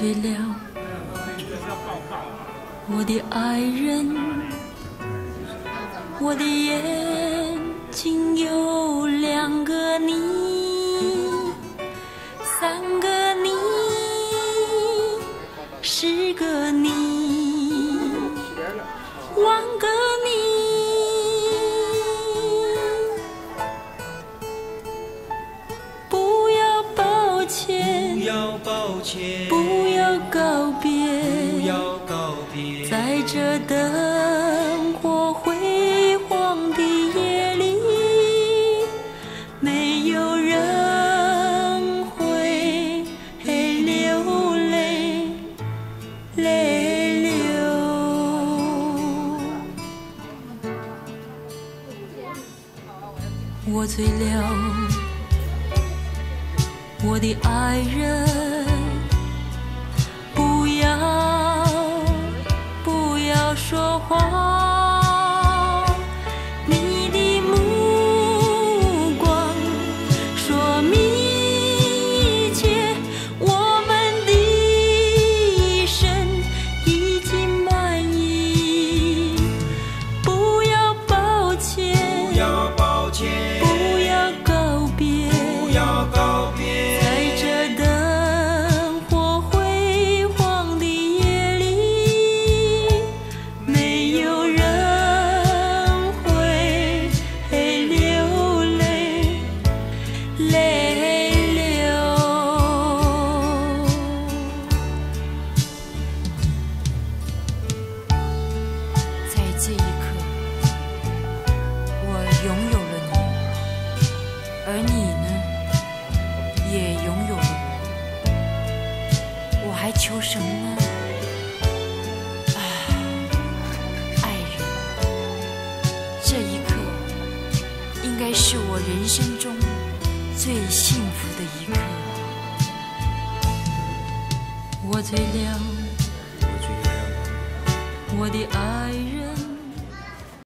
醉了，我的爱人，我的眼睛有两个你，三个你，十个你，歉不。要抱歉，不要告别，不要告别，在这灯火辉煌的夜里，没有人会流泪，泪流。我醉了。我的爱人，不要不要说话，这一刻，我拥有了你，而你呢，也拥有了我。我还求什么呢？啊，爱人，这一刻应该是我人生中最幸福的一刻。我醉了，我醉了，我的爱人。